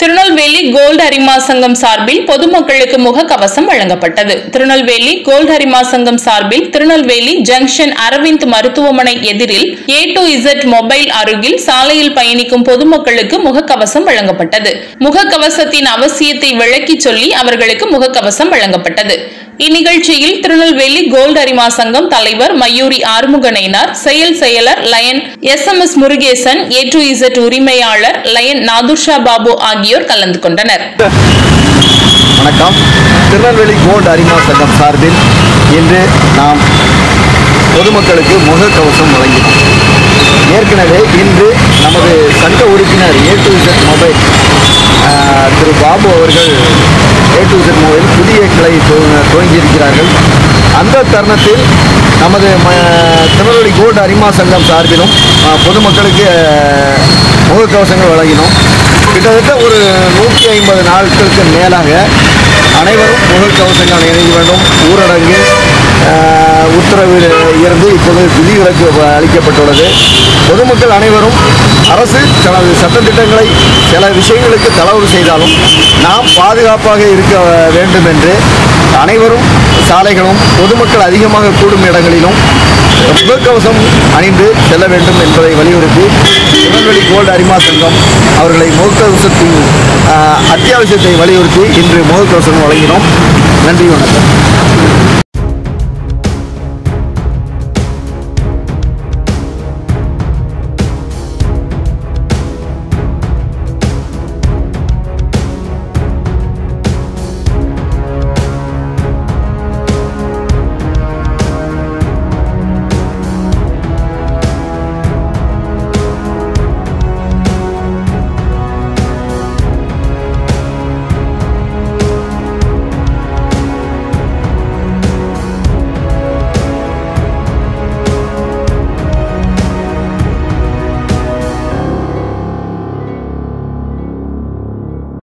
Tirunelveli gold அரிமா சங்கம் சார்பில் பொதுமக்களுக்கு முகக்கவசம் வழங்கப்பட்டது. திருநெல்வேலி கோல்டு அரிமா சங்கம் சார்பில் திருநெல்வேலி ஜங்ஷன் அரவிந்த் மருத்துவமனை எதிரில் ஏ டு இசட் மொபைல் அருகில் சாலையில் பயணிக்கும் பொதுமக்களுக்கு முகக்கவசம் வழங்கப்பட்டது. முகக்கவசத்தின் அவசியத்தை விளக்கிச் சொல்லி அவர்களுக்கு முகக்கவசம் வழங்கப்பட்டது. இந்நிகழ்ச்சியில் திருநெல்வேலி கோல்டு அரிமா சங்கம் தலைவர் மயூரி ஆறுமுகனைனார் செயல் செயலர் lion S M S Murugesan A to Z உரிமையாளர் லயன் நாதுர்ஷா பாபு ஆகியோர் கலந்து கொண்டனர். வணக்கம். திருநெல்வேலி கோல்டு அரிமா சங்கம் சார்பில் இன்று நாம் பொதுமக்களுக்கு முகக்கவசம் வழங்கினோம். ஏற்கனவே இன்று நமது சங்க உறுப்பினர் ஏ டு இசட் மொபைல் திரு பாபு அவர்கள் ஏ டு இசட் மொபைல் புதிய கிளை துவங்கியிருக்கிறார்கள். அந்த தருணத்தில் நமது ம- திருநெல்வேலி கோட் அரிமா சங்கம் சார்பிலும் பொதுமக்களுக்கு முகக்கவசங்கள் வழங்கினோம். கிட்டத்தட்ட ஒரு நூற்றி ஐம்பது நாட்களுக்கு மேலாக அனைவரும் முகக்கவசங்கள் இணைய வேண்டும். ஊரடங்கு உத்தரவில் இருந்து இப்போது விதிவிலக்கு அளிக்கப்பட்டுள்ளது. பொதுமக்கள் அனைவரும் அரசு தனது சட்டத்திட்டங்களை சில விஷயங்களுக்கு தளர்வு செய்தாலும் நாம் பாதுகாப்பாக இருக்க வேண்டும் என்று அனைவரும் சாலைகளும் பொதுமக்கள் அதிகமாக கூடும் இடங்களிலும் முகக்கவசம் அணிந்து செல்ல வேண்டும் என்பதை வலியுறுத்தி திருநெல்வேலி கோல்டு அரிமா சங்கம் அவர்களை முகக்கவசத்தின் அத்தியாவசியத்தை வலியுறுத்தி இன்று முகக்கவசம் வழங்கினோம். நன்றி வணக்கம்.